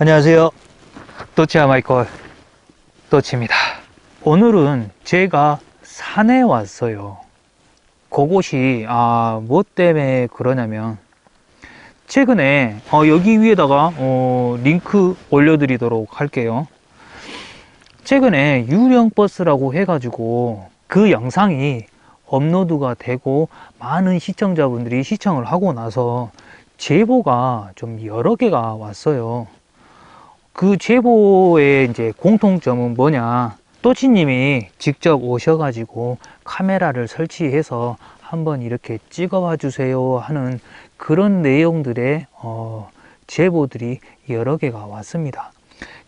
안녕하세요. 또치아 마이콜 또치입니다. 오늘은 제가 산에 왔어요. 그곳이 아, 뭐 때문에 그러냐면 최근에 어, 여기 위에다가 어, 링크 올려드리도록 할게요. 최근에 유령 버스라고 해가지고 그 영상이 업로드가 되고 많은 시청자분들이 시청을 하고 나서 제보가 좀 여러 개가 왔어요. 그 제보의 이제 공통점은 뭐냐? 또치님이 직접 오셔가지고 카메라를 설치해서 한번 이렇게 찍어봐 주세요 하는 그런 내용들의 어, 제보들이 여러 개가 왔습니다.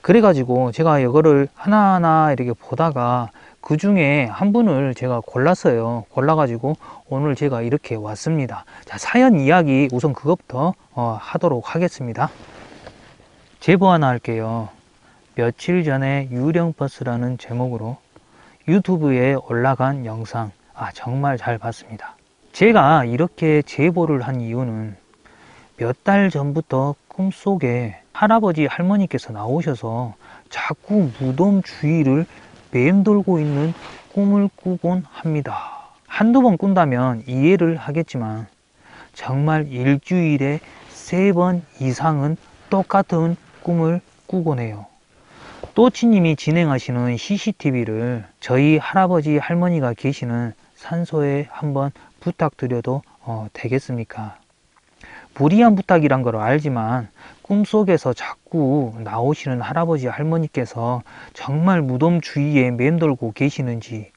그래가지고 제가 이거를 하나하나 이렇게 보다가 그 중에 한 분을 제가 골랐어요. 골라가지고 오늘 제가 이렇게 왔습니다. 자, 사연 이야기 우선 그것부터 어, 하도록 하겠습니다. 제보 하나 할게요. 며칠 전에 유령버스라는 제목으로 유튜브에 올라간 영상, 아, 정말 잘 봤습니다. 제가 이렇게 제보를 한 이유는 몇 달 전부터 꿈속에 할아버지 할머니께서 나오셔서 자꾸 무덤 주위를 맴돌고 있는 꿈을 꾸곤 합니다. 한두 번 꾼다면 이해를 하겠지만 정말 일주일에 세 번 이상은 똑같은 꿈을 꾸곤 해요. 또치님이 진행하시는 CCTV를 저희 할아버지 할머니가 계시는 산소에 한번 부탁드려도 어, 되겠습니까? 무리한 부탁이란 걸 알지만 꿈속에서 자꾸 나오시는 할아버지 할머니께서 정말 무덤 주위에 맴돌고 계시는지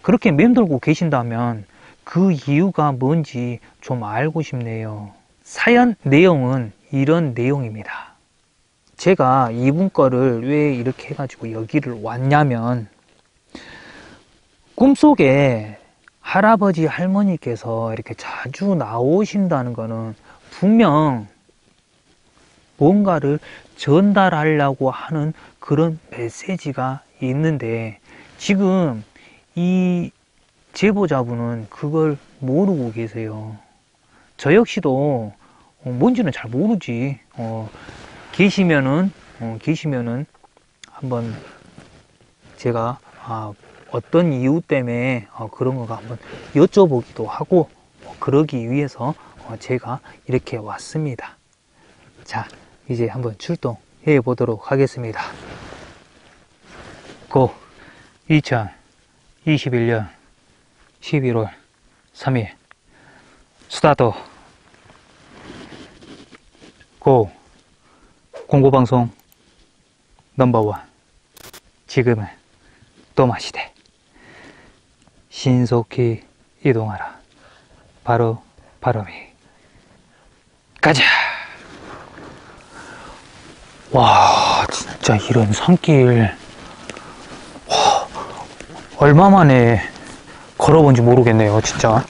그렇게 맴돌고 계신다면 그 이유가 뭔지 좀 알고 싶네요. 사연 내용은 이런 내용입니다. 제가 이분 거를 왜 이렇게 해가지고 여기를 왔냐면 꿈속에 할아버지 할머니께서 이렇게 자주 나오신다는 거는 분명 뭔가를 전달하려고 하는 그런 메시지가 있는데 지금 이 제보자분은 그걸 모르고 계세요. 저 역시도 뭔지는 잘 모르지. 어, 계시면은 어, 계시면은 한번 제가 아, 어떤 이유 때문에 어, 그런 거가 한번 여쭤보기도 하고 어, 그러기 위해서 어, 제가 이렇게 왔습니다. 자, 이제 한번 출동해 보도록 하겠습니다. 고 2021년 11월 3일 스타트 고 공고방송 넘버원. 지금은 또마시대 신속히 이동하라. 바로 바람이 가자. 와 진짜 이런 산길. 와, 얼마 만에 걸어본지 모르겠네요 진짜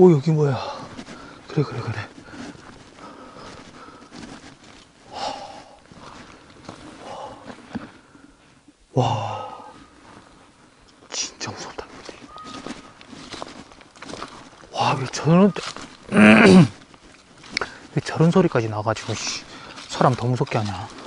오 여기 뭐야? 그래 그래 그래. 와. 진짜 무섭다. 와왜 저런 왜 저런 소리까지 나가지고 씨, 사람 더 무섭게 하냐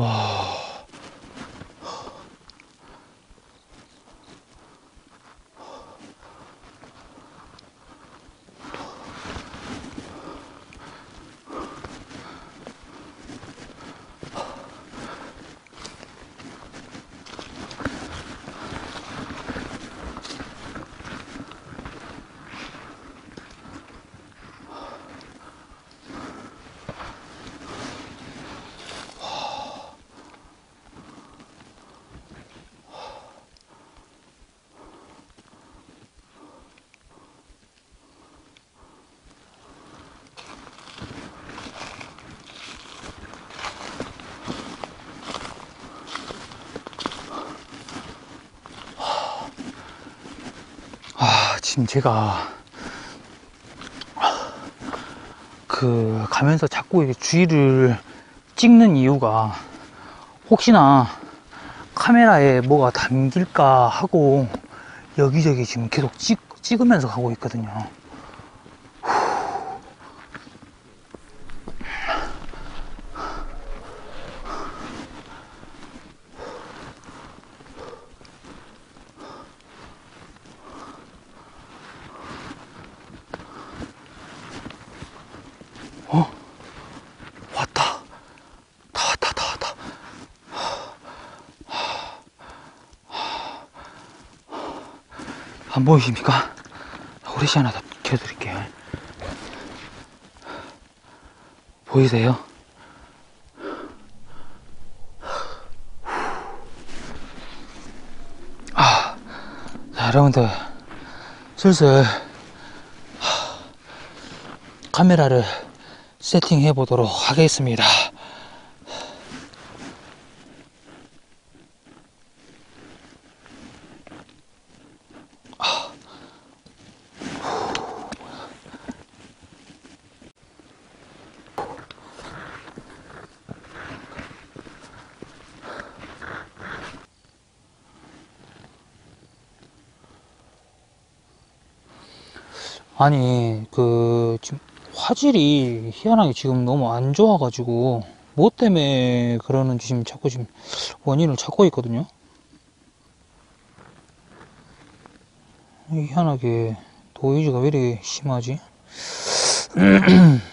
哇！ 지금 제가 그 가면서 자꾸 주위를 찍는 이유가 혹시나 카메라에 뭐가 담길까 하고 여기저기 지금 계속 찍, 찍으면서 가고 있거든요. 왔다. 다 왔다, 다 왔다. 안 보이십니까? 후레쉬 하나 더 켜드릴게요. 보이세요? 아, 자, 여러분들, 슬슬 카메라를 세팅해 보도록 하겠습니다. 아니, 화질이 희한하게 지금 너무 안 좋아가지고, 뭐 때문에 그러는지 지금 자꾸 지금 원인을 찾고 있거든요. 희한하게 도이즈가 왜 이렇게 심하지?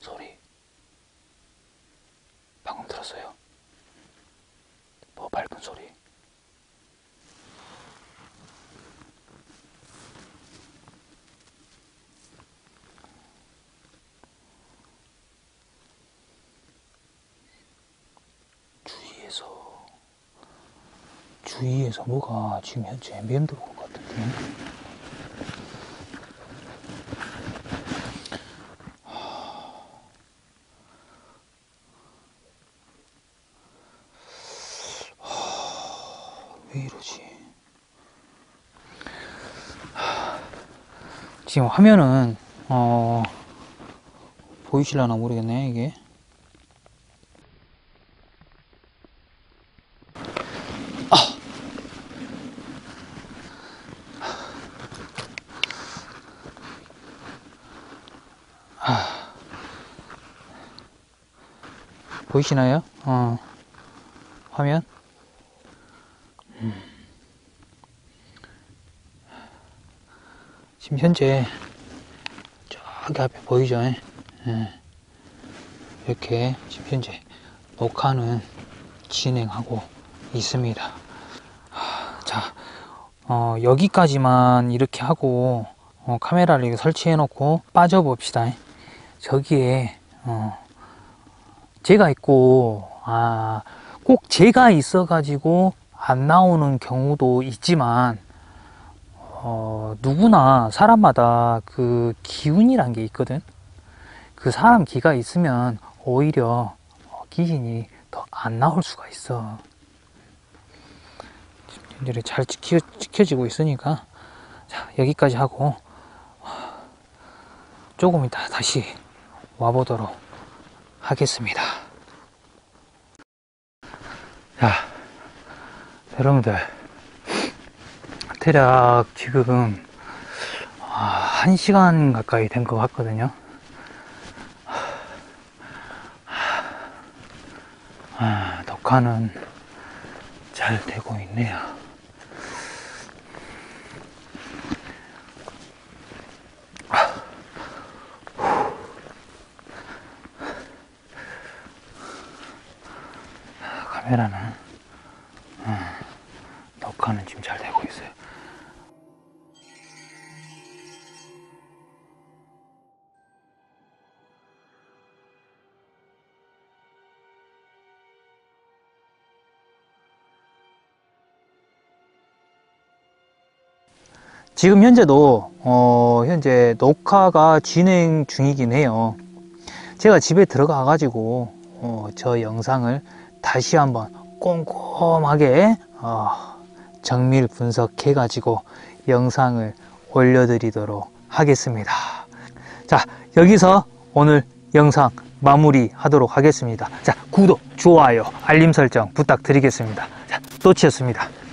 소리. 방금 들었어요. 뭐 밝은 소리. 주위에서 주위에서 뭐가 지금 현재 맴돌고 것 같은데. 왜 이러지? 하, 지금 화면은 어 보이실려나 모르겠네 이게 아. 아. 보이시나요? 어 화면 지금 현재 저기 앞에 보이죠? 예. 이렇게 지금 현재 녹화는 진행하고 있습니다. 하, 자, 어, 여기까지만 이렇게 하고 어, 카메라를 설치해 놓고 빠져 봅시다. 저기에 어, 제가 있고 아, 꼭 제가 있어 가지고 안 나오는 경우도 있지만 어, 누구나 사람마다 그 기운이란 게 있거든. 그 사람 기가 있으면 오히려 어, 귀신이 더 안 나올 수가 있어. 현재 잘 지켜, 지켜지고 있으니까 자, 여기까지 하고 조금 이따 다시 와보도록 하겠습니다. 자, 여러분들. 대략 지금 아, 한 시간 가까이 된 것 같거든요. 아, 녹화는 잘 되고 있네요. 카메라는 지금 현재도 어, 현재 녹화가 진행 중이긴 해요. 제가 집에 들어가 가지고 어, 저 영상을 다시 한번 꼼꼼하게 어, 정밀 분석해 가지고 영상을 올려드리도록 하겠습니다. 자, 여기서 오늘 영상 마무리 하도록 하겠습니다. 자, 구독, 좋아요, 알림 설정 부탁드리겠습니다. 자, 또치였습니다.